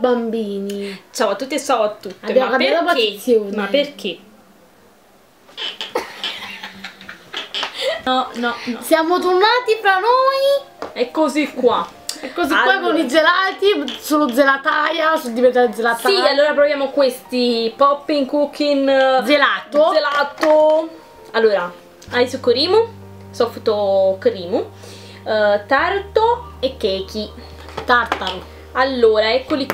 bambini. Ciao a tutti e ciao a tutte. Abbiamo Ma cambiato perché? posizione. Ma perché? No, no, no. Siamo tornati fra noi. È così qua. E così qua Allora. con i gelati, solo gelataia, sono diventata gelataia. Sì, allora proviamo questi popping cooking eh, Gelato. gelato. Allora, ice cream, soft cream, eh, tarto e cake. Tartaro. Allora, eccoli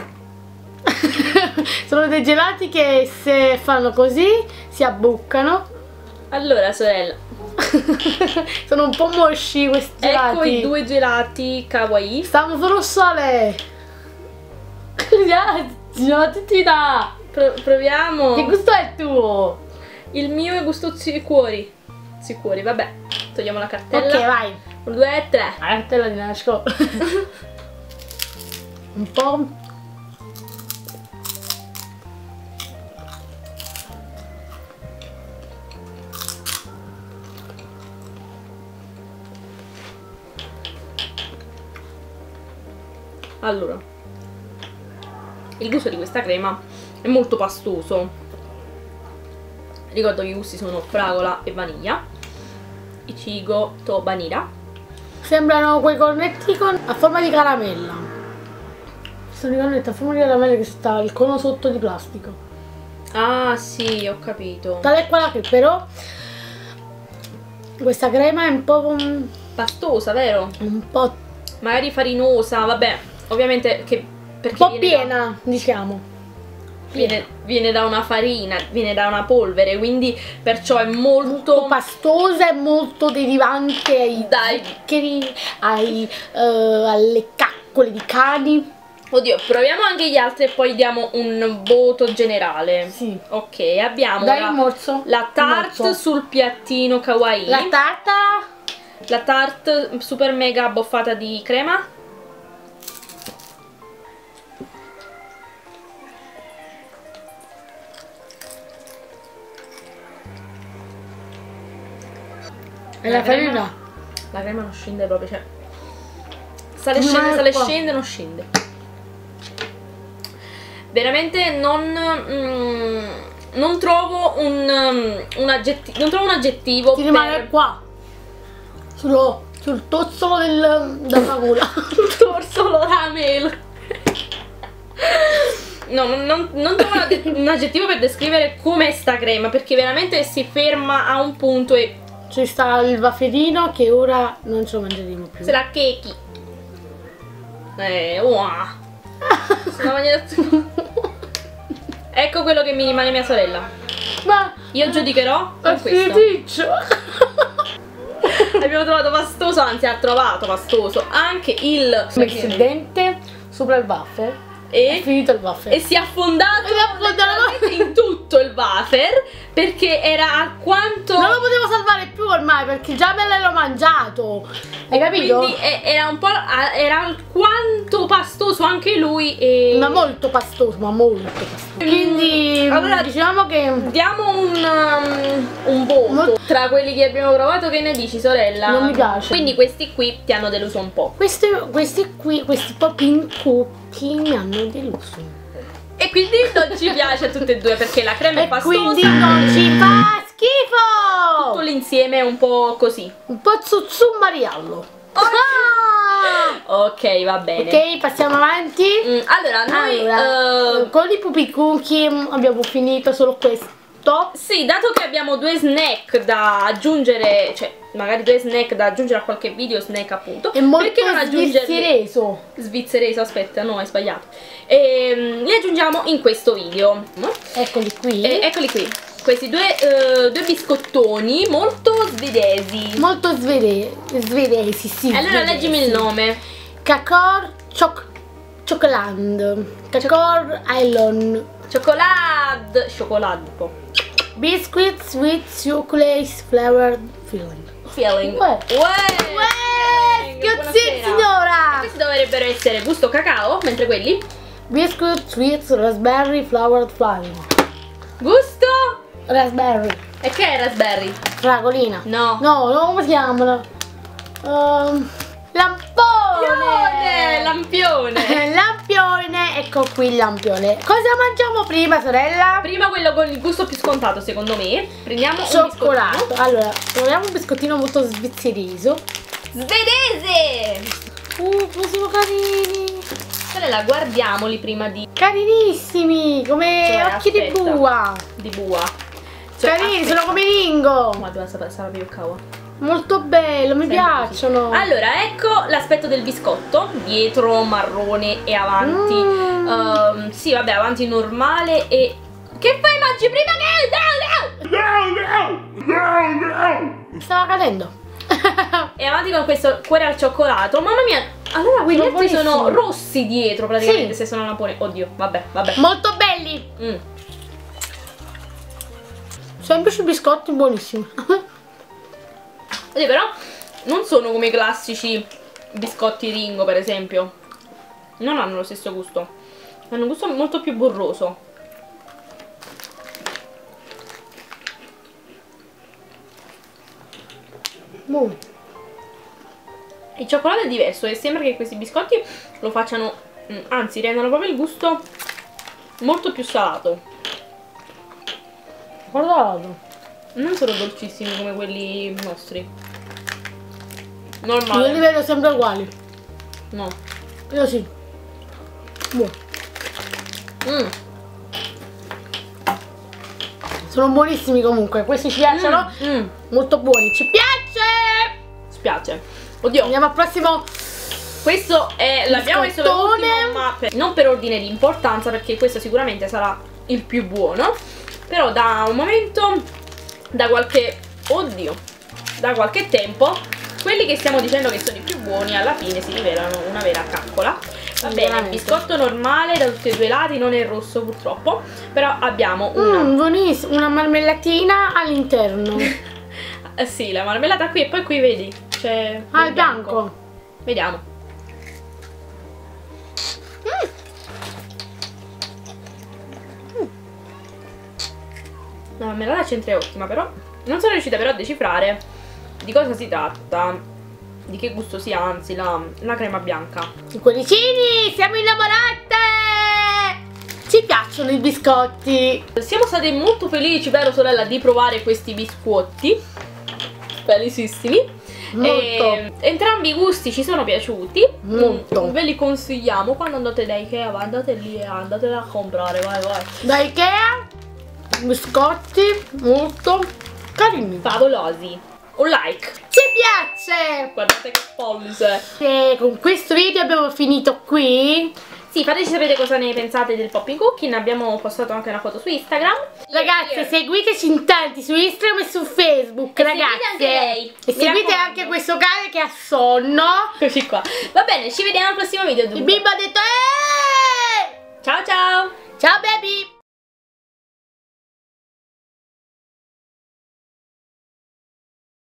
sono dei gelati che se fanno così si abbuccano. Allora, sorella, sono un po' mosci questi gelati. ecco i due gelati kawaii. Stiamo solo sole. Gelati ti dà. Pro- proviamo. Che gusto è il tuo? Il mio è gusto sicuri. Sicuri, vabbè. Togliamo la cartella. Ok, vai. 1, 2, 3. La cartella di nasco. un po'. Allora, il gusto di questa crema è molto pastoso. Ricordo che i gusti sono fragola e vaniglia. Ichigo to vanilla. Sembrano quei cornetti con... a forma di caramella. Sono i cornetti a forma di caramella che sta il cono sotto di plastico. Ah, sì, ho capito. Tale e quale che però questa crema è un po', Pastosa, vero? un po', Magari farinosa, vabbè. Ovviamente che un perché po' viene da- piena, diciamo. Viene, viene da una farina, viene da una polvere, quindi perciò è Molto molto pastosa e molto derivante ai Dai. zuccheri, ai, eh, alle caccole di cani. Oddio, proviamo anche gli altri e poi diamo un voto generale. Sì. Ok, abbiamo Dai la, morso. la Il tarte morso. sul piattino kawaii. La tarta la tarte super mega abboffata di crema. E la crema- farina. La crema non scende proprio, cioè. Sale, Ma scende, sale, qua. scende, non scende. Veramente non. mm, non trovo un, um, un aggettivo. Non trovo un aggettivo. Ti rimane per qua. Sullo, sul tozzolo del, della gola. il torsolo ramel. No, non, non- trovo un aggettivo per descrivere com'è sta crema perché veramente si ferma a un punto e Ci sta il waferino che ora non ce lo mangeremo più. sarà cakey. Eh, wow. Sono mangiato- Ecco quello che mi rimane mia sorella. Ma Io giudicherò con questo. Abbiamo trovato pastoso, anzi ha trovato pastoso anche il il dente sopra il wafer. E, e si è affondato è in tutto il wafer perché era alquanto Non lo potevo salvare più ormai perché già me l'ero mangiato. Hai capito? quindi era un po' era alquanto pastoso anche lui e Ma molto pastoso, ma molto pastoso. Quindi allora- diciamo che Diamo un, um, un voto Mol- tra quelli che abbiamo provato. Che ne dici, sorella? Non mi piace. Quindi questi qui ti hanno deluso un po'. questi, questi qui, questi popping cookie mi hanno deluso. E quindi non ci piace a tutte e due perché la crema è E pastosa. quindi non ci fa Tutto schifo! l'insieme è un po' così. Un po' zuzzu mariallo. Ah! Ok, va bene. Ok, passiamo avanti. Mm, allora, noi Allora, eh, con i pupi cookie abbiamo finito solo questo. sì, dato che abbiamo due snack da aggiungere, cioè magari due snack da aggiungere a qualche video snack appunto, È molto perché non aggiungerli svizzereso. svizzerese, aspetta, no, hai sbagliato. Ehm, li aggiungiamo in questo video. Eccoli qui. E eccoli qui, questi due, eh, due biscottoni molto svedesi. Molto svede- svedesi, sì. allora svedesi. leggimi il nome. Cacor Choc Chocoland. Cacor Island. Cioccolato, cioccolato. Biscuits with chocolate flavored filling. Feeling. Uè. Uè. Uè, sì, signora! Questi dovrebbero essere gusto cacao, mentre quelli Biscuits with raspberry flavored filling. gusto Raspberry. E che è raspberry? Fragolina. No. No, no, come si chiamano? Ehm, Lampione! Lampione! Lampione, ecco qui il lampione. Cosa mangiamo prima, sorella? Prima quello con il gusto più scontato, secondo me. Prendiamo un Cioccolato. Allora, proviamo un biscottino molto svizzerese. Svedese! Uh, come sono carini. Sorella, guardiamoli prima di, Carinissimi, come Cioè, occhi di aspetta. bua. di bua. Cioè, Carini, aspetta. sono come Ringo. Madonna, sarà, sarà più cavolo. Molto bello, mi Sempre piacciono. Allora, ecco l'aspetto del biscotto, dietro marrone e avanti. Mm. Ehm, sì, vabbè, avanti normale e... Che fai, mangi prima che... Stava cadendo. E avanti con questo cuore al cioccolato. Mamma mia, allora quegli Sono altri sono rossi dietro praticamente, Sì. se sono lampone. Oddio, vabbè, vabbè. Molto belli. Mm. Semplici biscotti buonissimi. Oddio, però non sono come i classici biscotti Ringo, per esempio. Non hanno lo stesso gusto. Hanno un gusto molto più borroso. Buono. Il cioccolato è diverso e sembra che questi biscotti lo facciano, mm, anzi rendono proprio il gusto molto più salato. Guardate. Non sono dolcissimi come quelli nostri. Io li vedo sempre uguali. No. Io sì. Buono. Mm. Sono buonissimi comunque. Questi ci piacciono. Mm, mm. Molto buoni. Ci piace! Spiace. Oddio, Andiamo al prossimo. questo è l'abbiamo messo per ultimo, ma per- non per ordine di importanza, perché questo sicuramente sarà il più buono. Però da un momento, da qualche oddio, da qualche tempo, quelli che stiamo dicendo che sono i più buoni alla fine si rivelano una vera caccola. Va bene, il biscotto normale da tutti e due i lati, non è rosso purtroppo, però abbiamo una Mmm, buonissimo. Una marmellatina all'interno. Eh sì, la marmellata qui e poi qui vedi, c'è Ah, il bianco. Vediamo. La marmellata al centro è ottima, però non sono riuscita però a decifrare di cosa si tratta, di che gusto sia, anzi, la, la crema bianca. I cuoricini, siamo innamorate! Ci piacciono i biscotti. Siamo state molto felici, vero sorella, di provare questi biscotti. Felicissimi. E entrambi i gusti ci sono piaciuti. Molto. Ve li consigliamo quando andate da Ikea, andate lì e andateli a comprare, vai, vai. Da Ikea, biscotti molto carini. Favolosi. Un like. Ci piace! Guardate che pollice. E con questo video abbiamo finito qui. Sì, fateci sapere cosa ne pensate del popping cookie. Ne abbiamo postato anche una foto su Instagram. Ragazzi, seguiteci in tanti su Instagram e su Facebook, E ragazzi. seguite anche lei. E Mi seguite raccomando. anche questo cane che ha sonno. Eccoci qua. Va bene, ci vediamo al prossimo video. Il dunque. bimbo ha detto "Eh!" Ciao ciao.